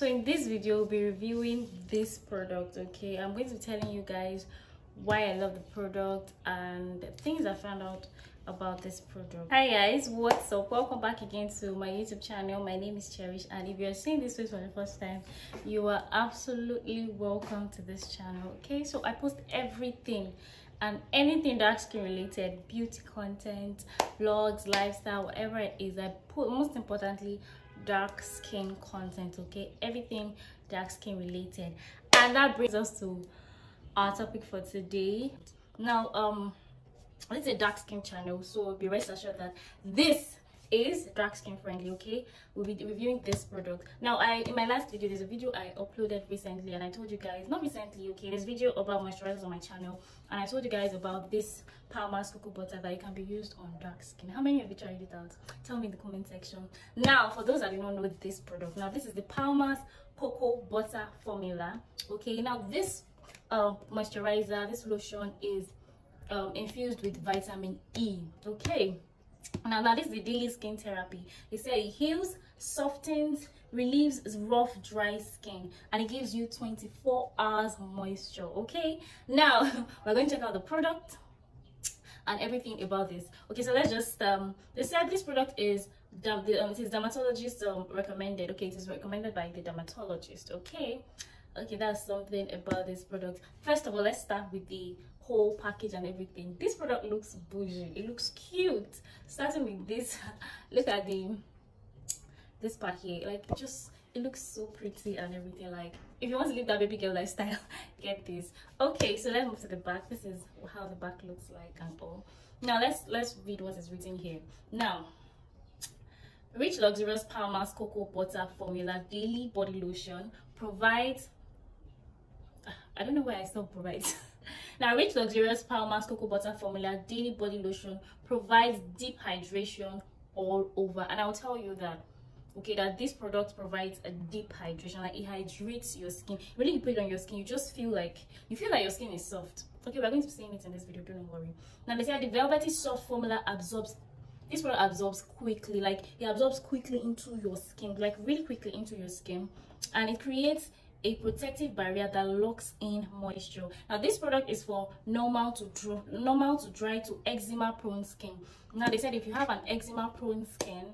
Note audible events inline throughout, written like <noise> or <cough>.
so in this video we'll be reviewing this product okay? I'm going to be telling you guys why i love the product and things i found out about this product. Hi guys. What's up? Welcome back again to my youtube channel. My name is cherish and if you're seeing this for the first time you are absolutely welcome to this channel okay? So i post everything and anything dark skin related beauty content vlogs lifestyle whatever it is i put most importantly dark skin content okay? Everything dark skin related. And that brings us to our topic for today. Now um it's a dark skin channel so be rest assured that this is dark skin friendly okay? We'll be reviewing this product. Now i in my last video there's a video i uploaded recently and i told you guys not recently okay? This video about moisturizers on my channel and i told you guys about this Palmer's cocoa butter that you can be used on dark skin. How many of you tried it out? Tell me in the comment section. Now for those that do not know this product now this is the Palmer's cocoa butter formula okay? Now this uh, moisturizer this lotion is um, infused with vitamin e okay now, this is the daily skin therapy. They say it heals, softens, relieves rough, dry skin, and it gives you 24 hours moisture. Okay, now <laughs> we're going to check out the product and everything about this. Okay, so let's just um. They said this product is um, it is dermatologist um, recommended. Okay, it is recommended by the dermatologist. Okay, okay, that's something about this product. First of all, let's start with the whole package and everything. This product looks bougie. It looks cute. Starting with this <laughs> look at the this part here. Like just it looks so pretty and everything. Like if you want to live that baby girl lifestyle <laughs> get this. Okay so let's move to the back. This is how the back looks like and all. Now let's let's read what is written here. Now rich luxurious palmer's cocoa butter formula daily body lotion provides <sighs> i don't know why i still provide <laughs> Now, Rich Luxurious Palmer's Cocoa Butter Formula Daily Body Lotion provides deep hydration all over. And I'll tell you that, okay, that this product provides a deep hydration. Like, it hydrates your skin. When you put it on your skin, you just feel like, you feel like your skin is soft. Okay, we're going to be seeing it in this video, don't worry. Now, they say the velvety soft formula absorbs this product absorbs quickly like it absorbs quickly into your skin like really quickly into your skin and it creates a protective barrier that locks in moisture. Now this product is for normal to dry normal to dry to eczema prone skin. Now they said if you have an eczema prone skin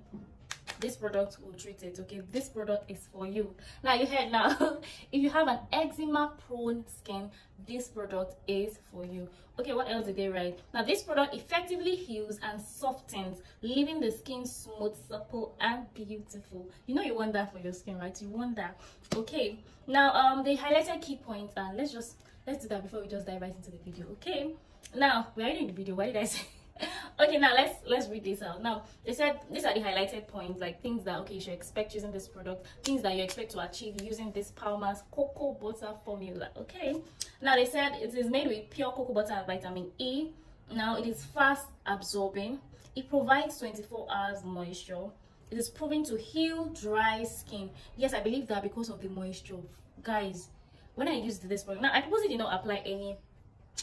this product will treat it okay? This product is for you. Now you heard now <laughs> if you have an eczema prone skin this product is for you. Okay what else did they write? Now this product effectively heals and softens leaving the skin smooth supple and beautiful. You know you want that for your skin right? You want that. Okay now um they highlighted key points and let's just let's do that before we just dive right into the video okay? Now we're in the video. Why did i say <laughs> <laughs> okay now let's let's read this out. Now they said these are the highlighted points like things that okay you should expect using this product things that you expect to achieve using this palmer's cocoa butter formula okay? Now they said it is made with pure cocoa butter and vitamin e. Now it is fast absorbing. It provides 24 hours moisture. It is proven to heal dry skin. Yes i believe that because of the moisture. Guys when i used this product now i supposedly did not apply any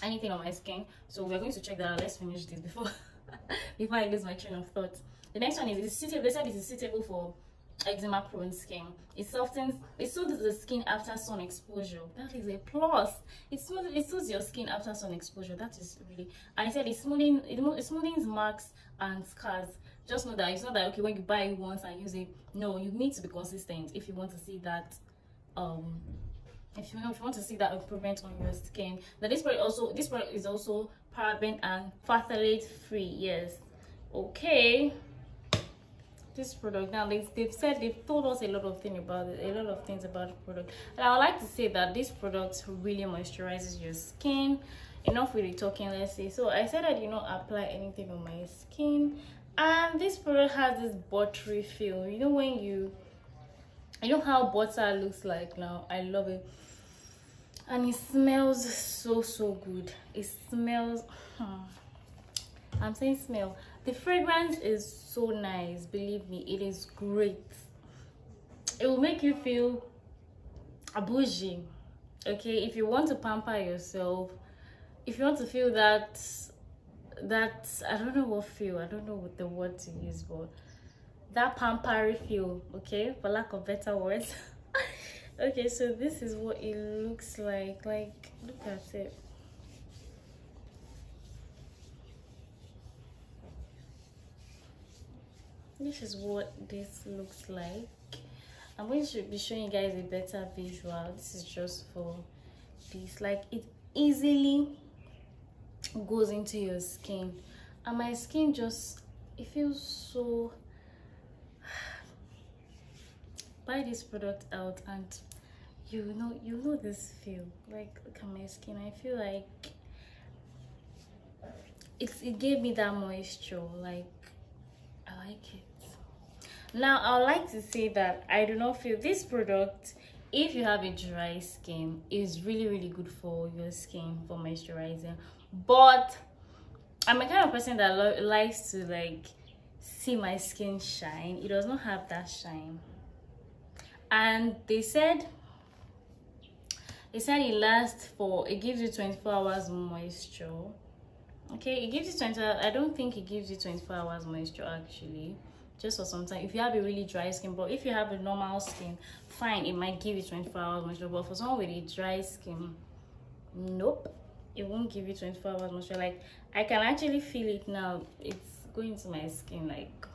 anything on my skin. So we're going to check that out. Let's finish this before <laughs> before i lose my train of thought. The next one is it's suitable they said it is suitable for eczema prone skin. It softens it soothes the skin after sun exposure. That is a plus. It soothes it soothes your skin after sun exposure. That is really i said it's smoothing it, it smooths marks and scars. Just know that it's not that okay when you buy it once and use it no you need to be consistent if you want to see that um if you, if you want to see that improvement on your skin now this product also this product is also paraben and phthalate free yes. Okay. This product now they, they've said they've told us a lot of things about it a lot of things about the product. And i would like to say that this product really moisturizes your skin. Enough with the talking let's say so i said i did not apply anything on my skin. And this product has this buttery feel. You know when you you know how butter looks like now. I love it. And it smells so so good. It smells i'm saying smell. The fragrance is so nice believe me. It is great. It will make you feel a bougie okay? If you want to pamper yourself if you want to feel that that i don't know what feel. I don't know what the word to use but that pampery feel okay for lack of better words. <laughs> Okay so this is what it looks like like look at it. This is what this looks like. I'm going to be showing you guys a better visual. This is just for this. Like it easily goes into your skin. And my skin just it feels so buy this product out and you know you know this feel. Like look at my skin. I feel like it's it gave me that moisture. Like i like it. Now i would like to say that i do not feel this product if you have a dry skin is really really good for your skin for moisturizing but i'm a kind of person that likes to like see my skin shine. It does not have that shine and they said they said it lasts for it gives you 24 hours moisture. Okay it gives you 20 i don't think it gives you 24 hours moisture actually. Just for some time. If you have a really dry skin but if you have a normal skin fine it might give you 24 hours moisture. But for someone with a dry skin nope it won't give you 24 hours moisture. Like i can actually feel it now. It's going to my skin like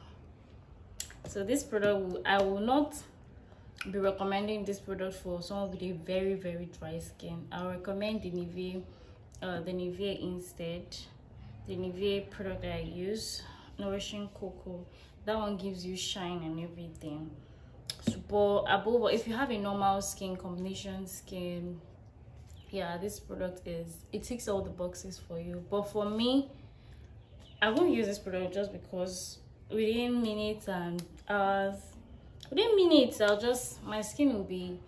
so this product i will not be recommending this product for someone with a very very dry skin. I'll recommend the nivea uh, the nivea instead. The nivea product that i use nourishing cocoa. That one gives you shine and everything. But above if you have a normal skin combination skin yeah this product is it ticks all the boxes for you. But for me i won't use this product just because within minutes and hours within minutes i'll just my skin will be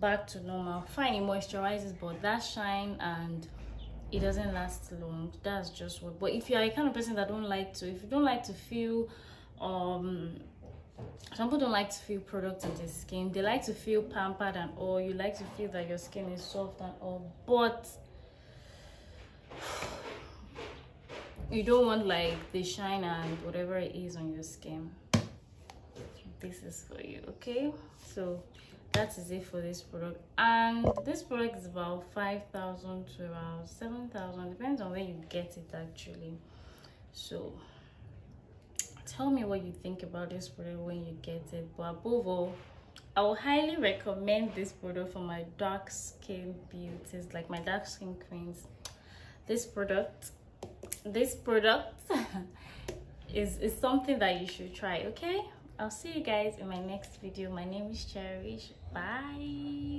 back to normal. Fine it moisturizes but that shine and it doesn't last long. That's just what but if you're a kind of person that don't like to if you don't like to feel um some people don't like to feel products on their skin. They like to feel pampered and all. You like to feel that your skin is soft and all but <sighs> you don't want like the shine and whatever it is on your skin this is for you okay? So that is it for this product. And this product is about 5000 to around 7000 depends on where you get it actually. So tell me what you think about this product when you get it. But above all i will highly recommend this product for my dark skin beauties like my dark skin queens. This product this product <laughs> is is something that you should try okay i'll see you guys in my next video. My name is cherish. Bye